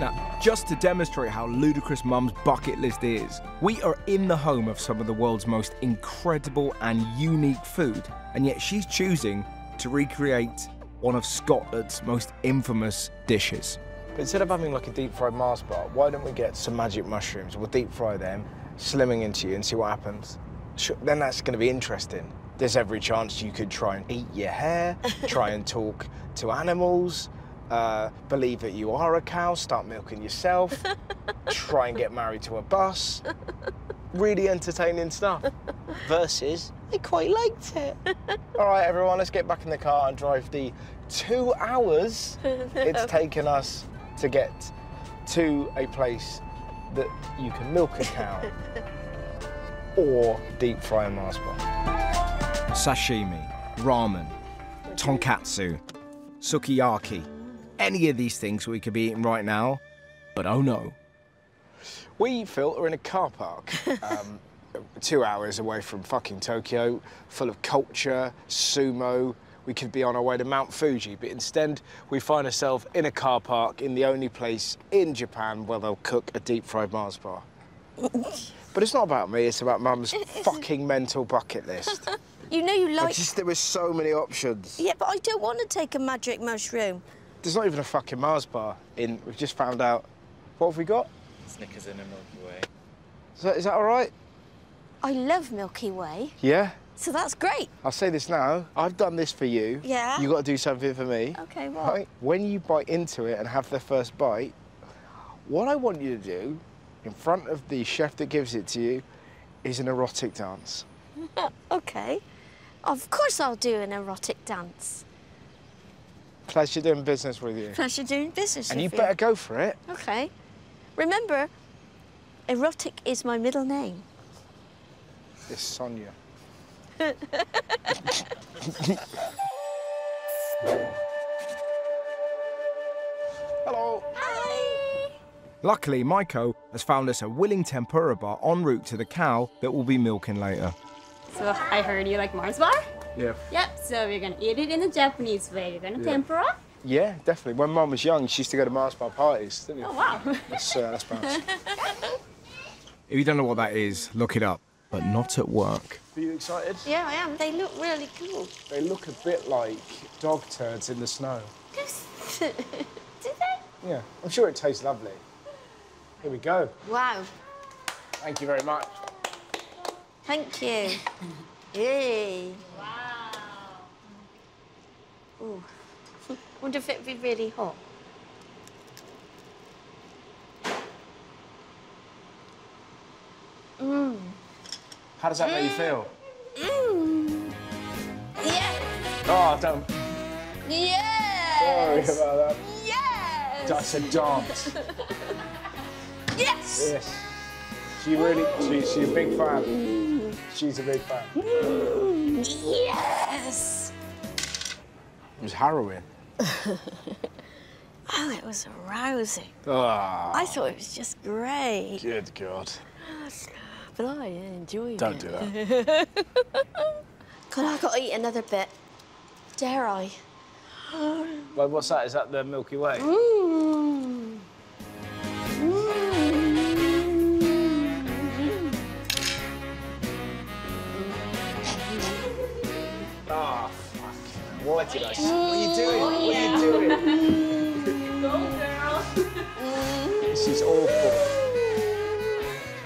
Now, just to demonstrate how ludicrous Mum's bucket list is, we are in the home of some of the world's most incredible and unique food, and yet she's choosing to recreate one of Scotland's most infamous dishes. But instead of having like a deep fried Mars bar, why don't we get some magic mushrooms? We'll deep fry them, slimming into you and see what happens. Sure, then that's going to be interesting. There's every chance you could try and eat your hair, try and talk to animals, uh, believe that you are a cow, start milking yourself, try and get married to a bus. Really entertaining stuff. Versus, I quite liked it. All right, everyone, let's get back in the car and drive the two hours it's taken us to get to a place that you can milk a cow or deep fry a Mars bar. Sashimi, ramen, tonkatsu, sukiyaki. Any of these things we could be eating right now, but oh no. We, Phil, are in a car park. Um, two hours away from fucking Tokyo, full of culture, sumo. We could be on our way to Mount Fuji, but instead we find ourselves in a car park in the only place in Japan where they'll cook a deep fried Mars bar. but it's not about me, it's about Mum's fucking mental bucket list. You know you I like... just, there were so many options. Yeah, but I don't want to take a magic mushroom. There's not even a fucking Mars bar in. We've just found out. What have we got? Snickers in a Milky Way. Is that, is that all right? I love Milky Way, Yeah? so that's great. I'll say this now. I've done this for you. Yeah? you got to do something for me. Okay, what? Right? When you bite into it and have the first bite, what I want you to do in front of the chef that gives it to you is an erotic dance. Okay. Of course I'll do an erotic dance. Pleasure doing business with you. Pleasure doing business and you with better go for it. Okay. Remember, erotic is my middle name. It's Sonia. Hello. Hi. Luckily, Maiko has found us a willing tempura bar en route to the cow that we'll be milking later. So I heard you like Mars bar? Yeah. Yep, so we're gonna eat it in the Japanese way. We're gonna Yeah. tempura. Yeah, definitely. When Mum was young, she used to go to Mars bar parties, didn't you? Oh wow. That's, uh, that's bounce. If you don't know what that is, look it up, but not at work. Are you excited? Yeah, I am. They look really cool. They look a bit like dog turds in the snow. Do they? Yeah, I'm sure it tastes lovely. Here we go. Wow. Thank you very much. Thank you. Yay. Wow. Ooh. Wonder if it'd be really hot. Mmm. How does that make you mmm. feel? Mmm. Yeah. Oh, don't. Yes. Sorry about that. Yes. I said dance. Yes. yes. She really, she, mmm. she's a big fan. She's a big fan. Yes. It was harrowing. Oh, it was arousing. Ah, I thought it was just great. good God. But I enjoyed it. Don't it. do that. God, I gotta eat another bit. Dare I? Well, what's that? Is that the Milky Way? Fuck. What did I say? What are you doing? What are you doing? Go girl. This is awful.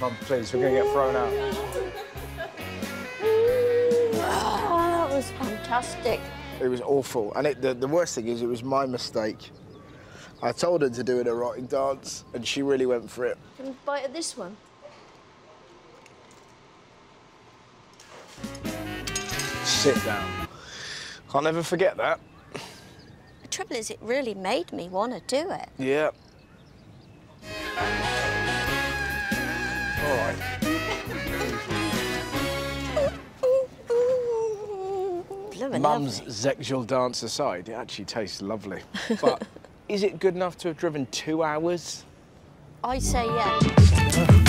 Mum, please, we're gonna get thrown out. Oh, that was fantastic. It was awful. And it, the, the worst thing is, it was my mistake. I told her to do an erotic dance, and she really went for it. Can you bite of this one? Sit down. I'll never forget that. The trouble is, it really made me want to do it. Yeah. All right. Mum's sexual dance aside, it actually tastes lovely. But is it good enough to have driven two hours? I say yeah.